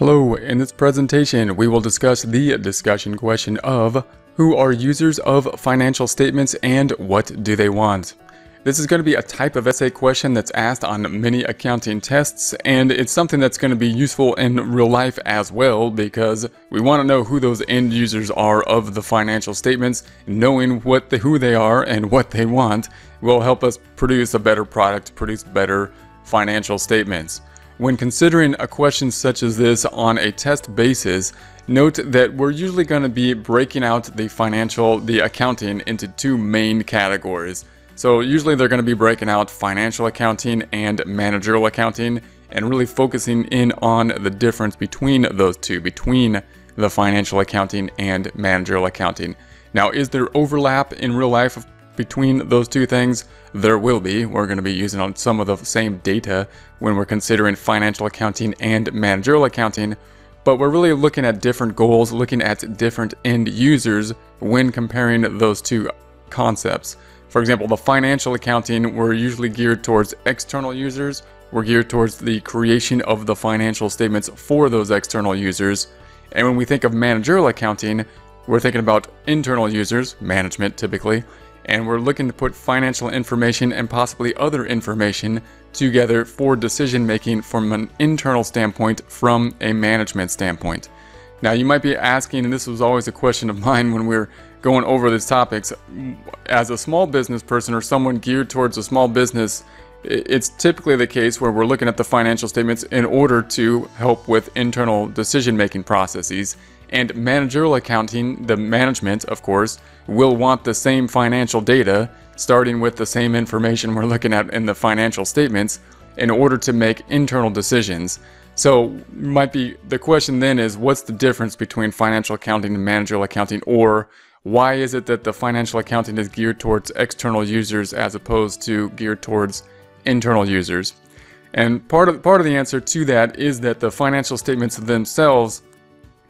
Hello, in this presentation we will discuss the discussion question of who are users of financial statements and what do they want? This is going to be a type of essay question that's asked on many accounting tests and it's something that's going to be useful in real life as well because we want to know who those end users are of the financial statements. Knowing what the, who they are and what they want will help us produce a better product, produce better financial statements. When considering a question such as this on a test basis, note that we're usually going to be breaking out the financial, the accounting into two main categories. So usually they're going to be breaking out financial accounting and managerial accounting and really focusing in on the difference between those two, between the financial accounting and managerial accounting. Now, is there overlap in real life between those two things? There will be. We're going to be using on some of the same data when we're considering financial accounting and managerial accounting, but we're really looking at different goals, looking at different end users when comparing those two concepts. For example, the financial accounting, we're usually geared towards external users. We're geared towards the creation of the financial statements for those external users. And when we think of managerial accounting, we're thinking about internal users, management typically, and we're looking to put financial information and possibly other information together for decision making from an internal standpoint from a management standpoint. Now, you might be asking, and this was always a question of mine when we are going over these topics, as a small business person or someone geared towards a small business, it's typically the case where we're looking at the financial statements in order to help with internal decision making processes and managerial accounting, the management, of course, will want the same financial data, starting with the same information we're looking at in the financial statements, in order to make internal decisions. So, might be the question then is what's the difference between financial accounting and managerial accounting, or why is it that the financial accounting is geared towards external users as opposed to geared towards internal users? And part of part of the answer to that is that the financial statements themselves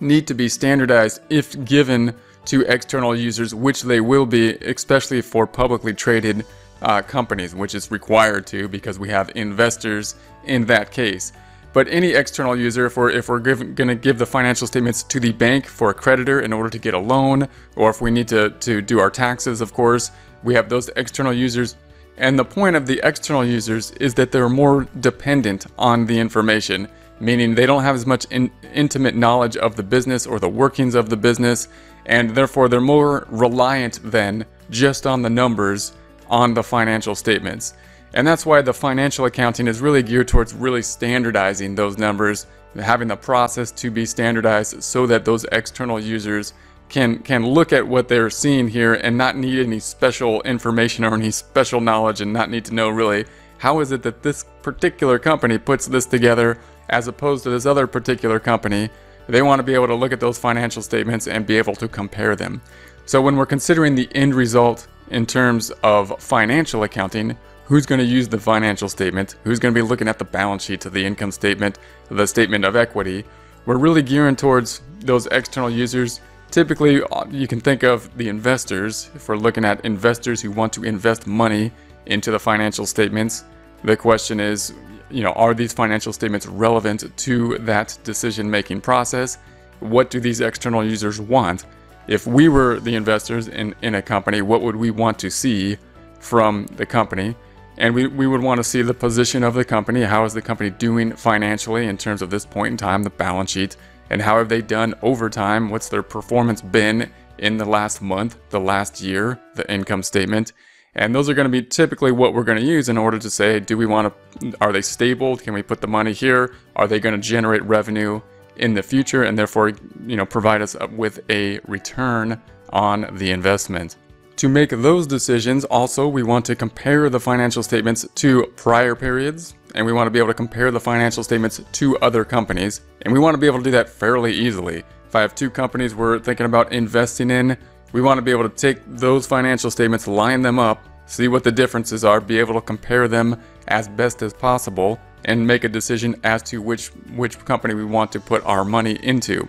need to be standardized if given to external users, which they will be, especially for publicly traded uh, companies, which is required to because we have investors in that case. But any external user, if we're, if we're going to give the financial statements to the bank for a creditor in order to get a loan, or if we need to, to do our taxes, of course, we have those external users. And the point of the external users is that they're more dependent on the information meaning they don't have as much in, intimate knowledge of the business or the workings of the business, and therefore they're more reliant than just on the numbers on the financial statements. And that's why the financial accounting is really geared towards really standardizing those numbers, having the process to be standardized so that those external users can can look at what they're seeing here and not need any special information or any special knowledge and not need to know really how is it that this particular company puts this together as opposed to this other particular company, they want to be able to look at those financial statements and be able to compare them. So when we're considering the end result in terms of financial accounting, who's going to use the financial statement, who's going to be looking at the balance sheet to the income statement, the statement of equity, we're really gearing towards those external users. Typically, uh, you can think of the investors, if we're looking at investors who want to invest money into the financial statements, the question is, you know, are these financial statements relevant to that decision making process? What do these external users want? If we were the investors in, in a company, what would we want to see from the company? And we, we would want to see the position of the company. How is the company doing financially in terms of this point in time, the balance sheet, and how have they done over time? What's their performance been in the last month, the last year, the income statement? And those are going to be typically what we're going to use in order to say, do we want to, are they stable? Can we put the money here? Are they going to generate revenue in the future and therefore, you know, provide us with a return on the investment? To make those decisions, also, we want to compare the financial statements to prior periods, and we want to be able to compare the financial statements to other companies, and we want to be able to do that fairly easily. If I have two companies we're thinking about investing in, we want to be able to take those financial statements, line them up, see what the differences are, be able to compare them as best as possible, and make a decision as to which, which company we want to put our money into.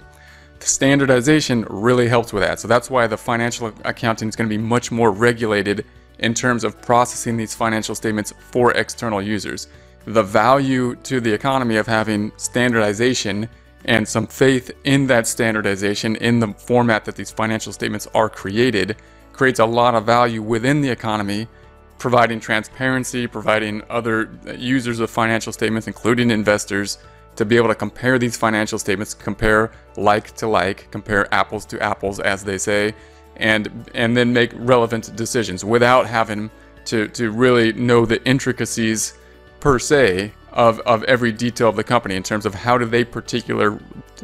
The standardization really helps with that. So that's why the financial accounting is going to be much more regulated in terms of processing these financial statements for external users. The value to the economy of having standardization and some faith in that standardization in the format that these financial statements are created creates a lot of value within the economy providing transparency providing other users of financial statements including investors to be able to compare these financial statements compare like to like compare apples to apples as they say and and then make relevant decisions without having to to really know the intricacies per se of, of every detail of the company in terms of how do they particular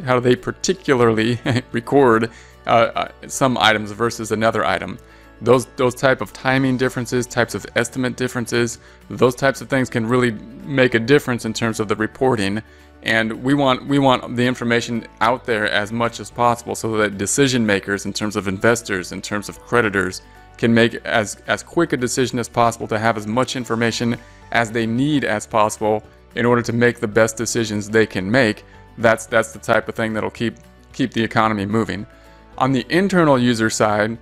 how do they particularly record uh, uh, some items versus another item. Those those type of timing differences, types of estimate differences, those types of things can really make a difference in terms of the reporting. And we want we want the information out there as much as possible so that decision makers, in terms of investors, in terms of creditors, can make as as quick a decision as possible to have as much information as they need as possible in order to make the best decisions they can make. That's that's the type of thing that'll keep keep the economy moving. On the internal user side,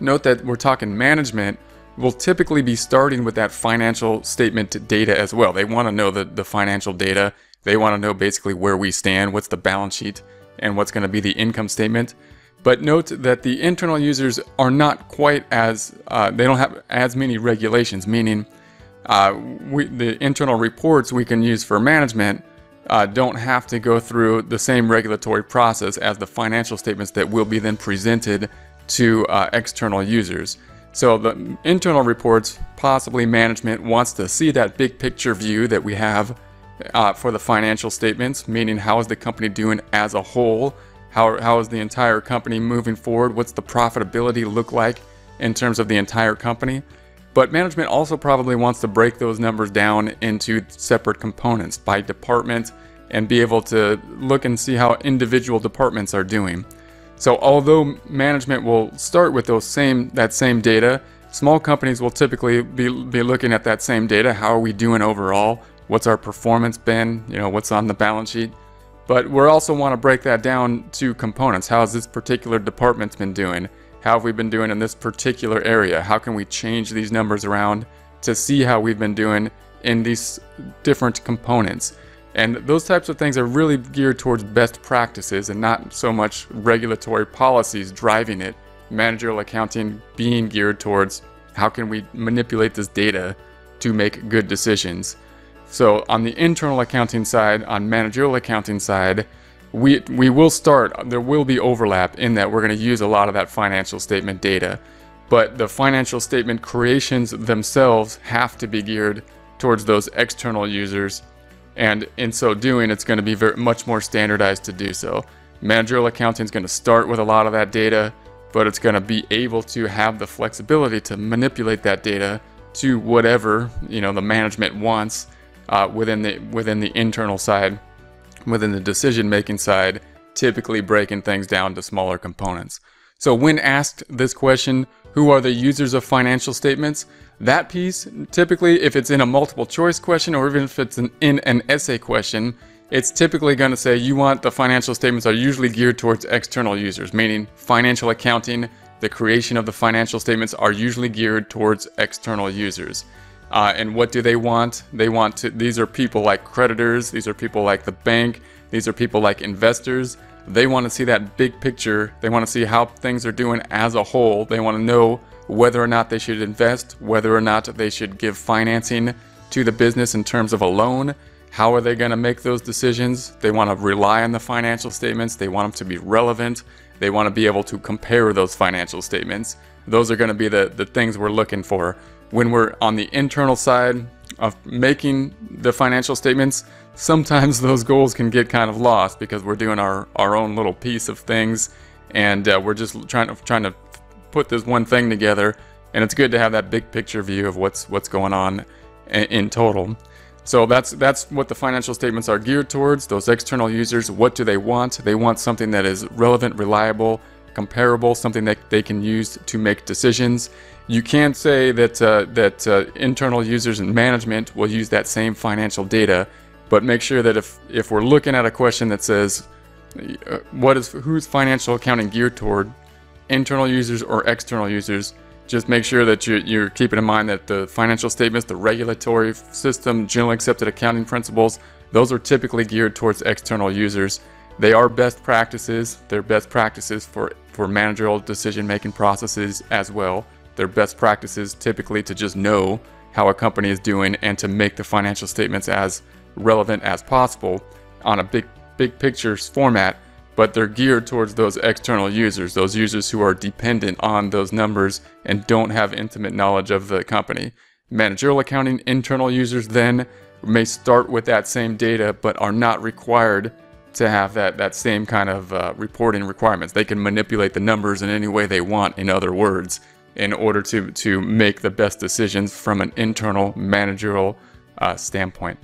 note that we're talking management will typically be starting with that financial statement data as well. They want to know the, the financial data. They want to know basically where we stand, what's the balance sheet, and what's going to be the income statement. But note that the internal users are not quite as, uh, they don't have as many regulations, meaning uh, we, the internal reports we can use for management uh, don't have to go through the same regulatory process as the financial statements that will be then presented to uh, external users. So the internal reports, possibly management wants to see that big picture view that we have uh, for the financial statements, meaning how is the company doing as a whole? How, how is the entire company moving forward? What's the profitability look like in terms of the entire company? But management also probably wants to break those numbers down into separate components by department and be able to look and see how individual departments are doing. So although management will start with those same that same data, small companies will typically be, be looking at that same data. How are we doing overall? What's our performance been? You know, what's on the balance sheet? But we also want to break that down to components. How has this particular department been doing? How have we been doing in this particular area? How can we change these numbers around to see how we've been doing in these different components? And those types of things are really geared towards best practices and not so much regulatory policies driving it. Managerial accounting being geared towards how can we manipulate this data to make good decisions. So on the internal accounting side, on managerial accounting side, we, we will start, there will be overlap in that we're going to use a lot of that financial statement data. But the financial statement creations themselves have to be geared towards those external users. And in so doing, it's going to be very, much more standardized to do so. Managerial accounting is going to start with a lot of that data, but it's going to be able to have the flexibility to manipulate that data to whatever you know the management wants uh, within the within the internal side within the decision making side, typically breaking things down to smaller components. So when asked this question, who are the users of financial statements? That piece, typically if it's in a multiple choice question or even if it's an, in an essay question, it's typically going to say you want the financial statements are usually geared towards external users, meaning financial accounting, the creation of the financial statements are usually geared towards external users. Uh, and what do they want? They want to, these are people like creditors, these are people like the bank, these are people like investors. They want to see that big picture. They want to see how things are doing as a whole. They want to know whether or not they should invest, whether or not they should give financing to the business in terms of a loan. How are they going to make those decisions? They want to rely on the financial statements. They want them to be relevant. They want to be able to compare those financial statements. Those are going to be the, the things we're looking for when we're on the internal side of making the financial statements, sometimes those goals can get kind of lost because we're doing our, our own little piece of things and uh, we're just trying to trying to put this one thing together and it's good to have that big picture view of what's what's going on in, in total. So that's that's what the financial statements are geared towards. Those external users, what do they want? They want something that is relevant, reliable, comparable, something that they can use to make decisions. You can't say that uh, that uh, internal users and management will use that same financial data, but make sure that if if we're looking at a question that says uh, what is who's financial accounting geared toward, internal users or external users, just make sure that you're, you're keeping in mind that the financial statements, the regulatory system, generally accepted accounting principles, those are typically geared towards external users They are best practices. They're best practices for, for managerial decision making processes as well. They're best practices typically to just know how a company is doing and to make the financial statements as relevant as possible on a big big pictures format but they're geared towards those external users, those users who are dependent on those numbers and don't have intimate knowledge of the company. Managerial accounting internal users then may start with that same data but are not required to have that, that same kind of uh, reporting requirements. They can manipulate the numbers in any way they want, in other words, in order to, to make the best decisions from an internal managerial uh, standpoint.